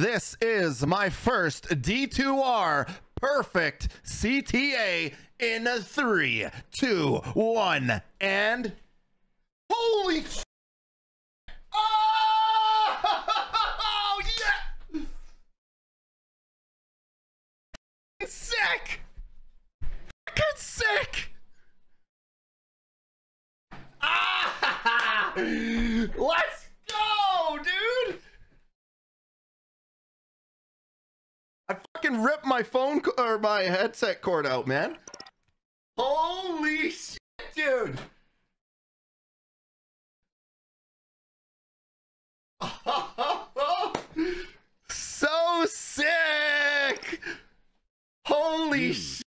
This is my first D2R perfect CTA in a three, two, one, and holy sh- Oh yeah! Sick! Fucking sick! Ah! Let's fucking rip my phone or my headset cord out, man. Holy shit, dude. so sick. Holy mm. shit.